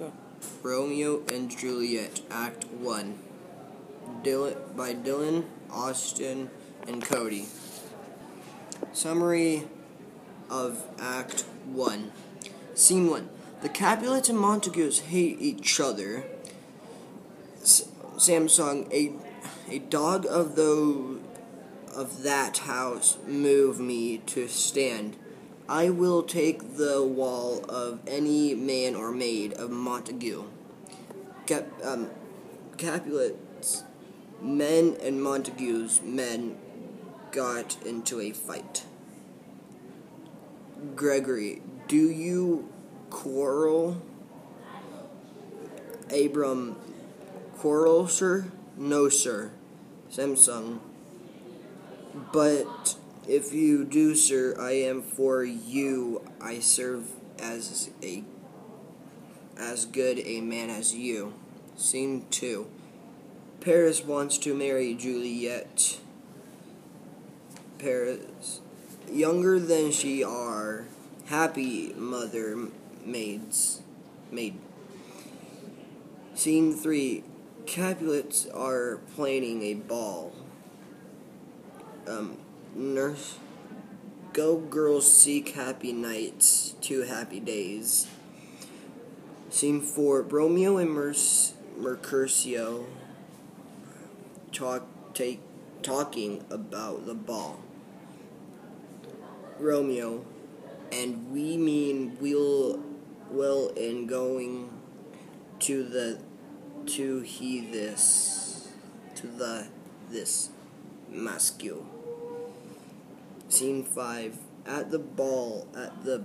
Go. Romeo and Juliet, Act 1. Dylan, by Dylan, Austin, and Cody. Summary of Act 1. Scene 1. The Capulets and Montagues hate each other. S- Samsung, a, a dog of those of that house move me to stand. I will take the wall of any man or maid of Montague. Cap, um, Capulets, men and Montagues, men, got into a fight. Gregory, do you quarrel? Abram, quarrel, sir? No, sir. Samsung, but if you do, sir, I am for you. I serve as a as good a man as you. Scene two. Paris wants to marry Juliet. Paris, younger than she are, happy mother maids, maid. Scene three. Capulets are planning a ball um, nurse. Go girls seek happy nights, two happy days. Scene four. Romeo and Merc- Mercutio talk take talking about the ball. Romeo, and we mean we'll will in going to the to he this to the this masculine. Scene five. At the ball, at the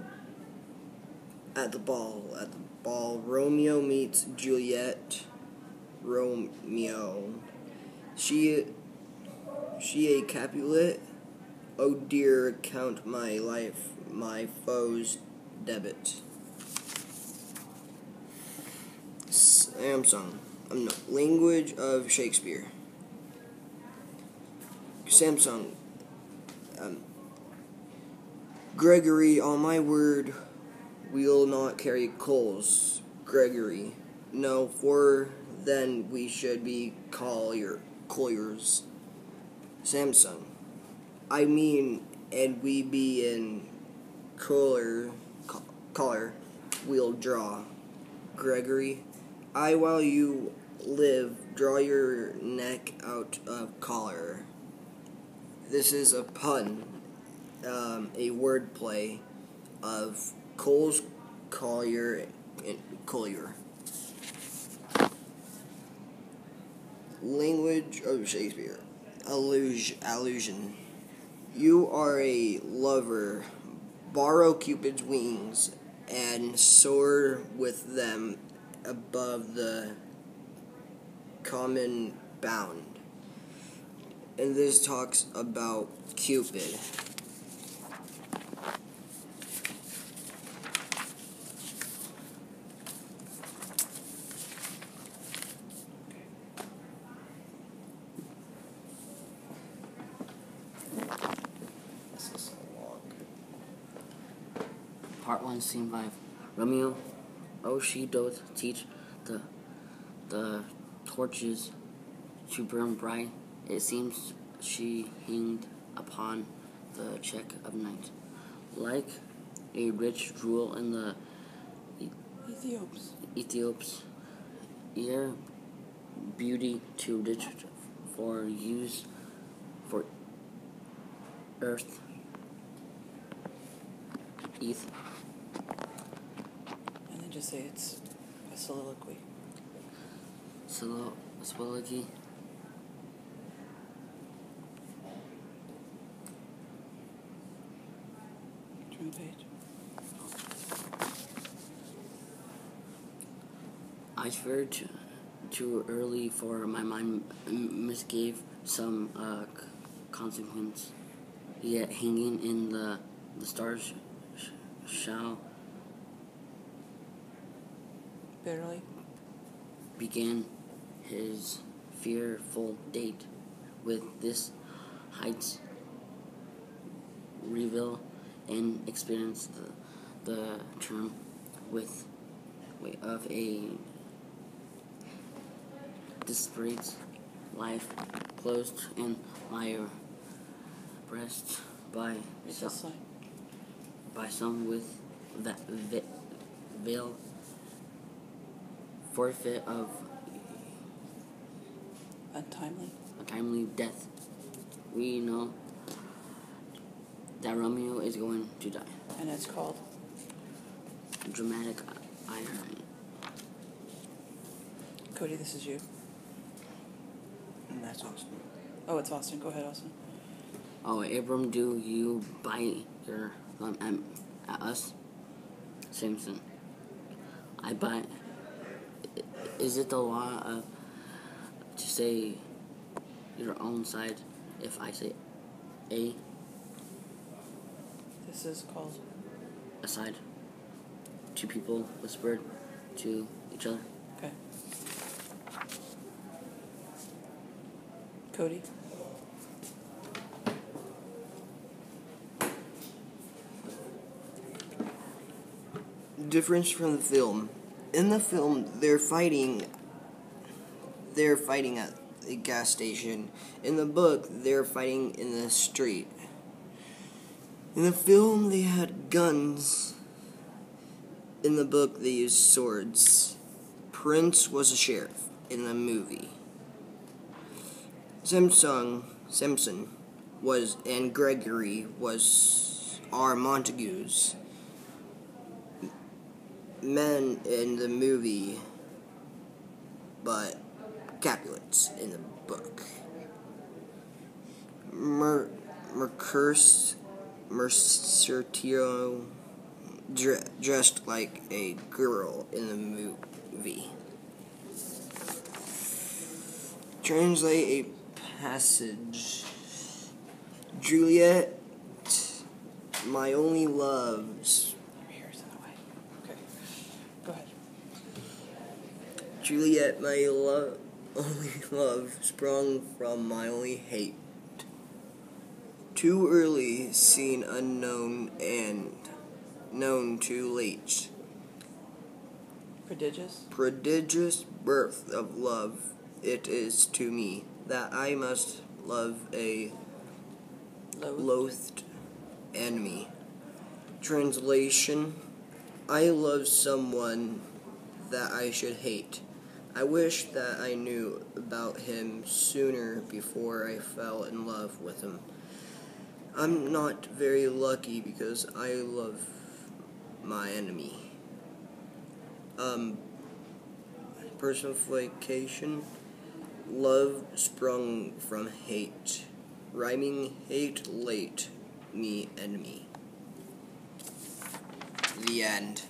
at the ball, at the ball, Romeo meets Juliet. Romeo. She she a Capulet. Oh dear, count my life, my foes debit. Samsung. Um, no, language of Shakespeare. Samsung. Um, Gregory, on my word, we'll not carry coals. Gregory, no, for then we should be collier, colliers. Samson, I mean, and we be in collar, collar, we'll draw. Gregory, I while you live, draw your neck out of collar. This is a pun, um, a wordplay of Coles, Collier, and Collier. Language of Shakespeare. Allusion. allusion. You are a lover. Borrow Cupid's wings and soar with them above the common bound and this talks about Cupid. Part 1, Scene 5. Romeo, oh, she doth teach the, the torches to burn bright. It seems she hinged upon the check of night. Like a rich jewel in the Ethiops. Ethiops, ear beauty too rich for use for earth. Eth. Just say it's a soliloquy. Solo, soliloquy. Turn the page. I feared too, too early for my mind misgave some uh, c- consequence. Yet hanging in the the stars sh- shall Bitterly. began his fearful date with this heights reveal and experienced the, the term with wait, of a disparate life closed in my breast by some, by some with that vi- veil forfeit of Untimely. a timely death. We know that Romeo is going to die. And it's called Dramatic irony. Cody, this is you. And that's Austin. Oh, it's Austin. Go ahead, Austin. Oh, Abram, do you bite your thumb at, at us? Simpson. I bite. I- Is it the law of to say your own side if I say a This is called aside? Two people whispered to each other. okay. Cody. difference from the film. In the film, they're fighting. They're fighting at a gas station. In the book, they're fighting in the street. In the film, they had guns. In the book, they used swords. Prince was a sheriff in the movie. Simpson, Simpson was, and Gregory was are Montagues men in the movie, but Capulets in the book. Mer- Mercurse, Mercertio dre- dressed like a girl in the movie. Translate a passage. Juliet, my only loves Your hair's in the way. Okay. Go ahead. Juliet, my lo- only love, sprung from my only hate. Too early, seen unknown, and known too late. Prodigious. Prodigious birth of love it is to me that I must love a Loathed. loathed enemy. Translation I love someone that I should hate. I wish that I knew about him sooner before I fell in love with him. I'm not very lucky because I love my enemy. Um, personification love sprung from hate rhyming hate late me enemy the end